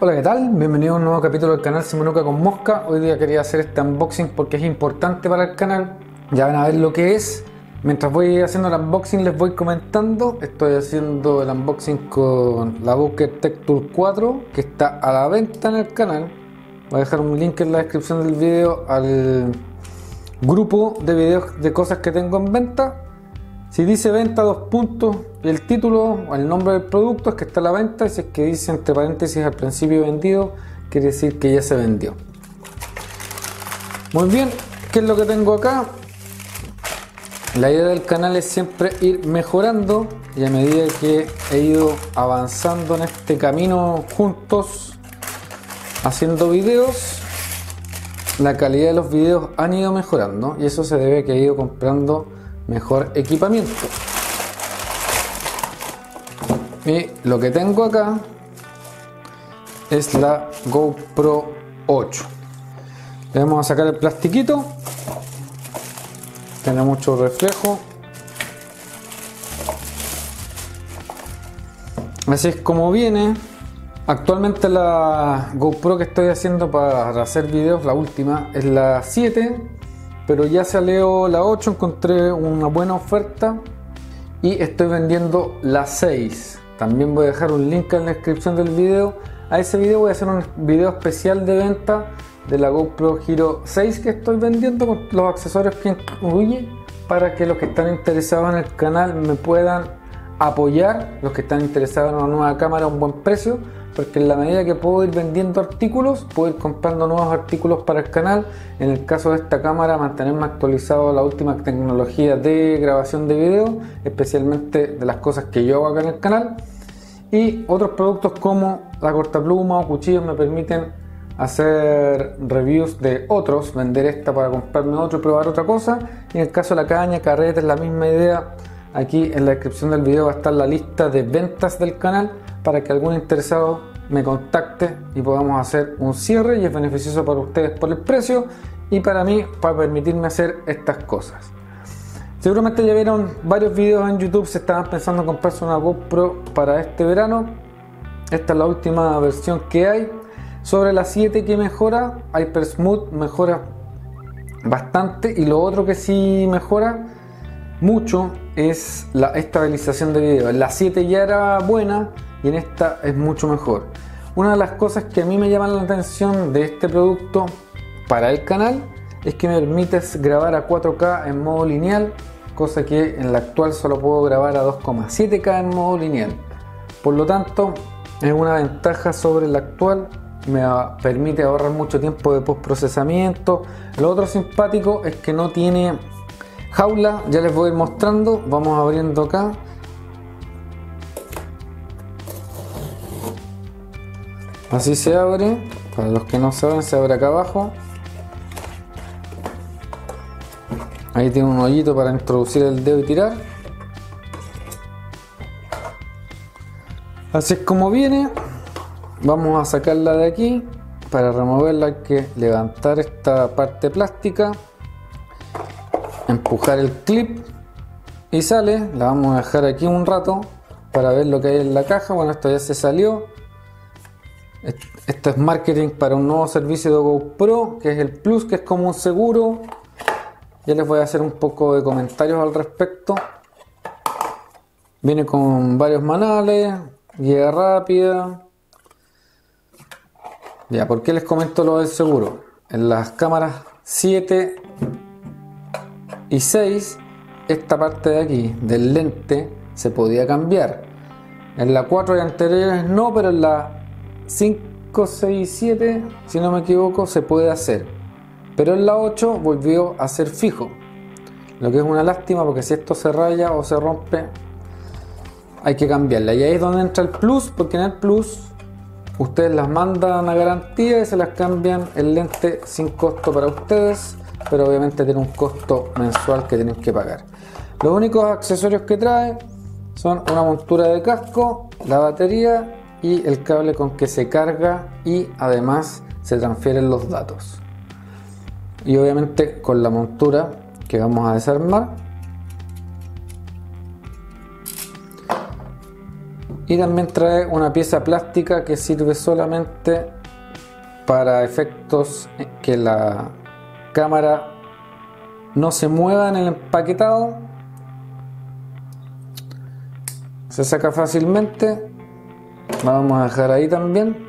Hola, ¿qué tal? Bienvenido a un nuevo capítulo del canal Simonuca con Mosca. Hoy día quería hacer este unboxing porque es importante para el canal. Ya van a ver lo que es. Mientras voy haciendo el unboxing les voy comentando. Estoy haciendo el unboxing con la Booker Tech Tool 4 que está a la venta en el canal. Voy a dejar un link en la descripción del video al grupo de videos de cosas que tengo en venta si dice venta dos puntos el título o el nombre del producto es que está a la venta y si es que dice entre paréntesis al principio vendido, quiere decir que ya se vendió. Muy bien, ¿qué es lo que tengo acá? La idea del canal es siempre ir mejorando y a medida que he ido avanzando en este camino juntos haciendo videos, la calidad de los videos han ido mejorando y eso se debe a que he ido comprando mejor equipamiento. Y lo que tengo acá es la GoPro 8. Le vamos a sacar el plastiquito. Tiene mucho reflejo. Así es como viene. Actualmente la GoPro que estoy haciendo para hacer videos, la última, es la 7 pero ya salió la 8, encontré una buena oferta y estoy vendiendo la 6. También voy a dejar un link en la descripción del video. A ese video voy a hacer un video especial de venta de la GoPro Hero 6 que estoy vendiendo con los accesorios que incluye para que los que están interesados en el canal me puedan apoyar, los que están interesados en una nueva cámara a un buen precio porque en la medida que puedo ir vendiendo artículos, puedo ir comprando nuevos artículos para el canal. En el caso de esta cámara, mantenerme actualizado a la última tecnología de grabación de video, especialmente de las cosas que yo hago acá en el canal. Y otros productos como la cortapluma o cuchillos me permiten hacer reviews de otros, vender esta para comprarme otro y probar otra cosa. Y en el caso de la caña, carreta, es la misma idea. Aquí en la descripción del video va a estar la lista de ventas del canal para que algún interesado me contacte y podamos hacer un cierre y es beneficioso para ustedes por el precio y para mí para permitirme hacer estas cosas. Seguramente ya vieron varios videos en YouTube, se estaban pensando en comprarse una GoPro para este verano. Esta es la última versión que hay. Sobre la 7 que mejora, Hyper Smooth mejora bastante y lo otro que sí mejora mucho es la estabilización de video. La 7 ya era buena, y en esta es mucho mejor. Una de las cosas que a mí me llaman la atención de este producto para el canal es que me permite grabar a 4K en modo lineal, cosa que en la actual solo puedo grabar a 2,7K en modo lineal. Por lo tanto, es una ventaja sobre la actual, me permite ahorrar mucho tiempo de postprocesamiento. Lo otro simpático es que no tiene jaula, ya les voy a ir mostrando, vamos abriendo acá Así se abre. Para los que no saben, se abre acá abajo. Ahí tiene un hoyito para introducir el dedo y tirar. Así es como viene. Vamos a sacarla de aquí. Para removerla hay que levantar esta parte plástica. Empujar el clip. Y sale. La vamos a dejar aquí un rato para ver lo que hay en la caja. Bueno, esto ya se salió. Esto es marketing para un nuevo servicio de GoPro, que es el Plus, que es como un seguro. Ya les voy a hacer un poco de comentarios al respecto. Viene con varios manuales, guía rápida. Ya, ¿por qué les comento lo del seguro? En las cámaras 7 y 6, esta parte de aquí del lente se podía cambiar. En la 4 y anteriores no, pero en la 5, 6, 7, si no me equivoco, se puede hacer. Pero en la 8 volvió a ser fijo. Lo que es una lástima porque si esto se raya o se rompe, hay que cambiarla. Y ahí es donde entra el plus, porque en el plus ustedes las mandan a garantía y se las cambian el lente sin costo para ustedes, pero obviamente tiene un costo mensual que tienen que pagar. Los únicos accesorios que trae son una montura de casco, la batería y el cable con que se carga y además se transfieren los datos. Y obviamente con la montura que vamos a desarmar. y también trae una pieza plástica que sirve solamente para efectos que la cámara no se mueva en el empaquetado se saca fácilmente la vamos a dejar ahí también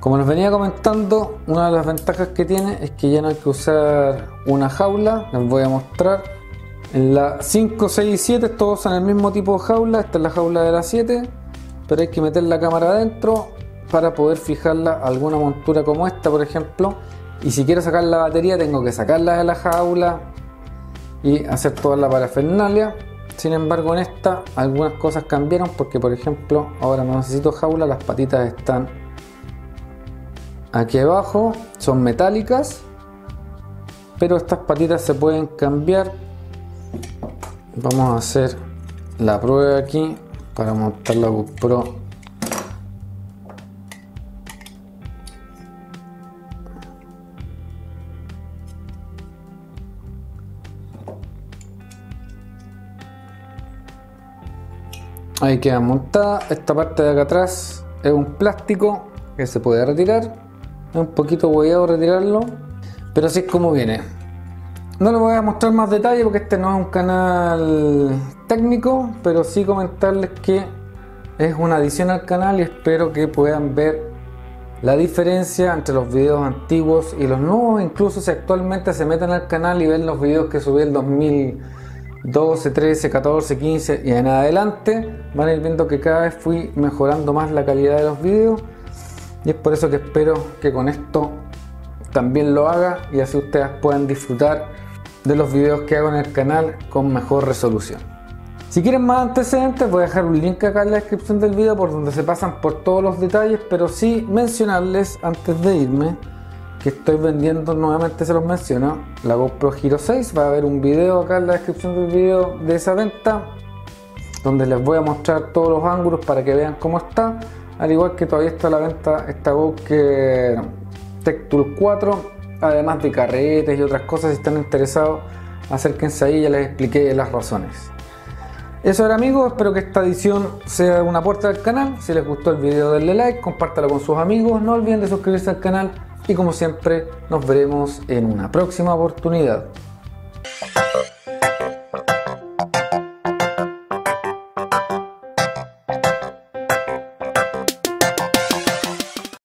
como les venía comentando una de las ventajas que tiene es que ya no hay que usar una jaula les voy a mostrar en la 5, 6 y 7 todos son el mismo tipo de jaula. Esta es la jaula de la 7. Pero hay que meter la cámara adentro para poder fijarla alguna montura como esta, por ejemplo. Y si quiero sacar la batería, tengo que sacarla de la jaula y hacer toda la parafernalia. Sin embargo, en esta algunas cosas cambiaron porque, por ejemplo, ahora no necesito jaula, las patitas están aquí abajo, son metálicas, pero estas patitas se pueden cambiar vamos a hacer la prueba aquí para montar la GoPro ahí queda montada. Esta parte de acá atrás es un plástico que se puede retirar. Es un poquito a retirarlo pero así es como viene. No les voy a mostrar más detalles porque este no es un canal técnico, pero sí comentarles que es una adición al canal y espero que puedan ver la diferencia entre los videos antiguos y los nuevos, incluso si actualmente se meten al canal y ven los videos que subí el 2012, 13, 14, 15 y en adelante, van a ir viendo que cada vez fui mejorando más la calidad de los videos y es por eso que espero que con esto también lo haga y así ustedes puedan disfrutar de los videos que hago en el canal con mejor resolución. Si quieren más antecedentes voy a dejar un link acá en la descripción del video por donde se pasan por todos los detalles, pero sí mencionarles antes de irme que estoy vendiendo, nuevamente se los menciono, la GoPro Hero 6, va a haber un video acá en la descripción del video de esa venta donde les voy a mostrar todos los ángulos para que vean cómo está, al igual que todavía está a la venta esta GoPro Tech Tool 4 además de carretes y otras cosas, si están interesados, acérquense ahí, ya les expliqué las razones. Eso era amigos, espero que esta edición sea una puerta del canal. Si les gustó el video denle like, compártalo con sus amigos, no olviden de suscribirse al canal y como siempre nos veremos en una próxima oportunidad.